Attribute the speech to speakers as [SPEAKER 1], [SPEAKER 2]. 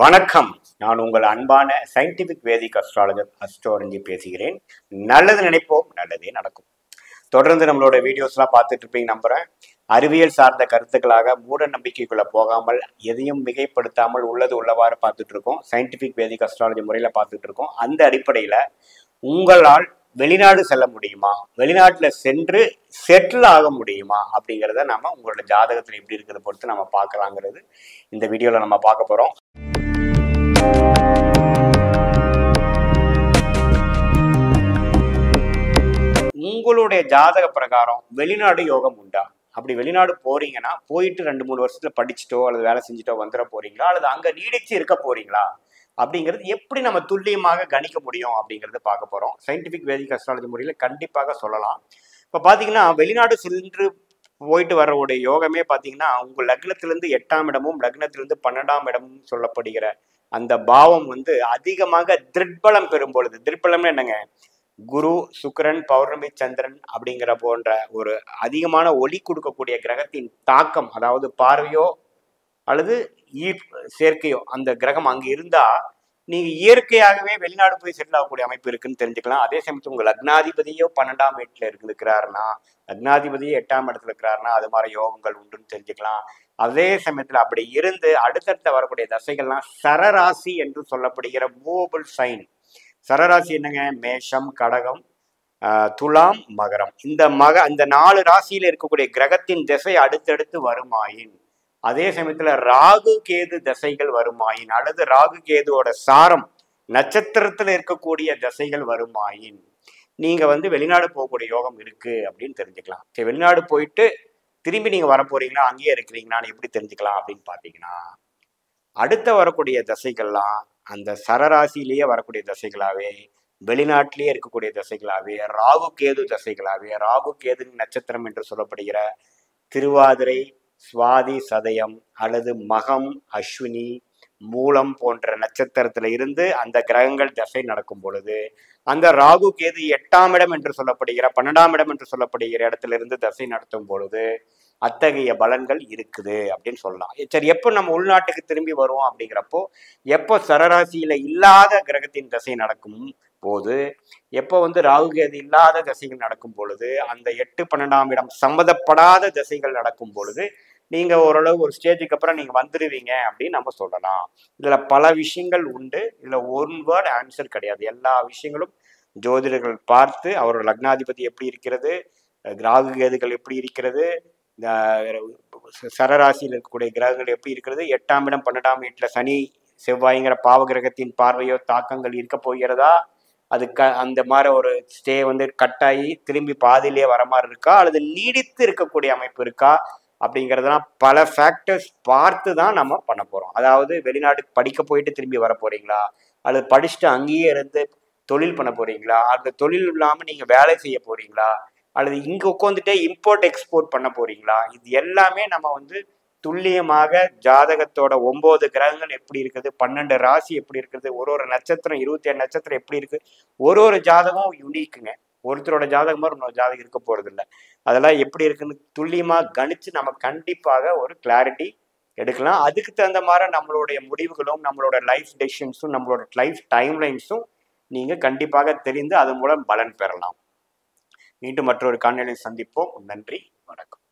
[SPEAKER 1] வணக்கம். நான் உங்கள் அன்பான சயின்டிபிக் வேதிக் அஸ்ட்ராலஜர் அஸ்ட்ரோலஜி பேசுகிறேன். நல்லது நினைப்போம் நல்லதே நடக்கும். தொடர்ந்து நம்மளோட வீடியோஸ்லாம் பார்த்துட்டு இருப்பீங்க நம்புறேன். அறிவியல் சார்ந்த கருத்துக்களாக மூட நம்பிக்கைக்குள்ள போகாமல் எதையும் மிகைப்படுத்தாமல் உள்ளது உள்ளவாறு பார்த்துட்டு இருக்கோம். சயின்டிபிக் வேதிக் அஸ்ட்ராலஜி முறையில் பார்த்துட்டு இருக்கோம். அந்த அடிப்படையில் உங்களால் வெளிநாடு செல்ல முடியுமா? வெளிநாட்டில் சென்று செட்டில் ஆக முடியுமா? அப்படிங்கிறத நம்ம உங்களோட ஜாதகத்தில் எப்படி இருக்கிறத பொறுத்து நம்ம பார்க்கலாங்கிறது இந்த வீடியோவில் நம்ம பார்க்க போகிறோம் உங்களுடைய ஜாதக பிரகாரம் வெளிநாடு யோகம் உண்டா? அப்படி வெளிநாடு போறீங்கன்னா போயிட்டு ரெண்டு மூணு வருஷத்துல படிச்சுட்டோ அல்லது வேலை செஞ்சுட்டோ வந்துட போறீங்களா? அல்லது அங்க நீடிச்சு இருக்க போறீங்களா? அப்படிங்கிறது எப்படி நம்ம துல்லியமாக கணிக்க முடியும் அப்படிங்கறத பார்க்க போறோம். சயின்டிபிக் வேதிக் அஸ்ட்ராலஜி முறையில் கண்டிப்பாக சொல்லலாம். இப்போ பார்த்தீங்கன்னா வெளிநாடு சென்று போயிட்டு வரவுடைய யோகமே பார்த்தீங்கன்னா உங்கள் லக்னத்திலிருந்து எட்டாம் இடமும் லக்னத்திலிருந்து பன்னெண்டாம் இடமும் சொல்லப்படுகிற அந்த பாவம் வந்து அதிகமாக திருட்பலம் பெறும் பொழுது திருட்பலம்னு என்னங்க? குரு சுக்கரன் பௌர்ணமி சந்திரன் அப்படிங்கிற போன்ற ஒரு அதிகமான ஒளி கொடுக்கக்கூடிய கிரகத்தின் தாக்கம் அதாவது பார்வையோ அல்லது ஈர் சேர்க்கையோ அந்த கிரகம் அங்கே இருந்தா நீங்க இயற்கையாகவே வெளிநாடு போய் செட்டில் ஆகக்கூடிய அமைப்பு இருக்குன்னு தெரிஞ்சுக்கலாம். அதே சமயத்தில் உங்கள் லக்னாதிபதியோ பன்னெண்டாம் வீட்டில் இருக்கிறாருன்னா லக்னாதிபதியோ எட்டாம் இடத்துல இருக்கிறாருன்னா அது மாதிரி யோகங்கள் உண்டுன்னு தெரிஞ்சுக்கலாம். அதே சமயத்துல அப்படி இருந்து அடுத்தடுத்த வரக்கூடிய தசைகள்லாம் சரராசி என்று சொல்லப்படுகிற மூவபிள் சைன். சரராசி என்னங்க? மேஷம் கடகம் துலாம் மகரம். இந்த மக அந்த நாலு ராசியில் இருக்கக்கூடிய கிரகத்தின் திசை அடுத்தடுத்து வருமாயின். அதே சமயத்தில் ராகு கேது தசைகள் வருமாயின். அல்லது ராகு கேதுவோட சாரம் நட்சத்திரத்தில் இருக்கக்கூடிய திசைகள் வருமாயின். நீங்கள் வந்து வெளிநாடு போகக்கூடிய யோகம் இருக்குது அப்படின்னு தெரிஞ்சுக்கலாம். சரி வெளிநாடு போயிட்டு திரும்பி நீங்கள் வர போறீங்களா அங்கேயே இருக்கிறீங்களான்னு எப்படி தெரிஞ்சுக்கலாம் அப்படின்னு பார்த்தீங்கன்னா அடுத்த வரக்கூடிய திசைகள்லாம் அந்த சரராசியிலேயே வரக்கூடிய தசைகளாவே வெளிநாட்டிலேயே இருக்கக்கூடிய தசைகளாகவே ராகு கேது தசைகளாகவே ராகு கேது நட்சத்திரம் என்று சொல்லப்படுகிற திருவாதிரை சுவாதி சதயம் அல்லது மகம் அஸ்வினி மூலம் போன்ற நட்சத்திரத்தில் இருந்து அந்த கிரகங்கள் தசை நடக்கும் பொழுது அந்த ராகு கேது எட்டாம் இடம் என்று சொல்லப்படுகிற பன்னெண்டாம் இடம் என்று சொல்லப்படுகிற இடத்துல இருந்து தசை நடத்தும் பொழுது அத்தகைய பலன்கள் இருக்குது அப்படின்னு சொல்லலாம். சரி எப்போ நம்ம உள்நாட்டுக்கு திரும்பி வருவோம் அப்படிங்கிறப்போ எப்போ சரராசியில இல்லாத கிரகத்தின் தசை நடக்கும் போது எப்போ வந்து ராகு கேது இல்லாத தசைகள் நடக்கும் பொழுது அந்த எட்டு பன்னெண்டாம் இடம் சம்மதப்படாத தசைகள் நடக்கும் பொழுது நீங்க ஓரளவு ஒரு ஸ்டேஜுக்கு அப்புறம் நீங்க வந்துடுவீங்க அப்படின்னு நம்ம சொல்லலாம். இதுல பல விஷயங்கள் உண்டு. இதுல ஒன் வேர்ட் ஆன்சர் கிடையாது. எல்லா விஷயங்களும் ஜோதிடர்கள் பார்த்து அவரோட லக்னாதிபதி எப்படி இருக்கிறது கிராகு கேதுகள் எப்படி இருக்கிறது இந்த சரராசியில் இருக்கக்கூடிய கிரகங்கள் எப்படி இருக்கிறது எட்டாம் இடம் பன்னெண்டாம் வீட்டில் சனி செவ்வாய்ங்கிற பாவ கிரகத்தின் பார்வையோ தாக்கங்கள் இருக்க போகிறதா? அது க அந்த மாதிரி ஒரு ஸ்டே வந்து கட்டாயி திரும்பி பாதியிலே வர மாதிரி இருக்கா? அல்லது நீடித்து இருக்கக்கூடிய அமைப்பு இருக்கா? அப்படிங்கிறதெல்லாம் பல ஃபேக்டர்ஸ் பார்த்து தான் நம்ம பண்ண போகிறோம் அதாவது வெளிநாட்டுக்கு படிக்க போயிட்டு திரும்பி வர போகிறீங்களா அல்லது படிச்சுட்டு அங்கேயே இருந்து தொழில் பண்ண போகிறீங்களா அந்த தொழில் இல்லாமல் நீங்கள் வேலை செய்ய போகிறீங்களா அல்லது இங்கே உட்காந்துட்டே இம்போர்ட் எக்ஸ்போர்ட் பண்ண போகிறீங்களா இது எல்லாமே நம்ம வந்து துல்லியமாக ஜாதகத்தோட ஒம்பது கிரகங்கள் எப்படி இருக்குது? பன்னெண்டு ராசி எப்படி இருக்குது? ஒரு ஒரு நட்சத்திரம் இருபத்தி ஏழு நட்சத்திரம் எப்படி இருக்குது? ஒரு ஒரு ஜாதகம் யுனிக்குங்க ஒருத்தரோட ஜாதகம் மாதிரி இன்னொரு ஜாதகம் இருக்க போகிறதில்ல இல்லை அதெல்லாம் எப்படி இருக்குன்னு துல்லியமாக கணித்து நம்ம கண்டிப்பாக ஒரு கிளாரிட்டி எடுக்கலாம். அதுக்கு தகுந்த மாதிரி நம்மளுடைய முடிவுகளும் நம்மளோட லைஃப் டெசிஷன்ஸும் நம்மளோட லைஃப் டைம் லைன்ஸும் நீங்கள் கண்டிப்பாக தெரிந்து அதன் மூலம் பலன் பெறலாம். மீண்டும் மற்றொரு காணொலியை சந்திப்போம். நன்றி வணக்கம்.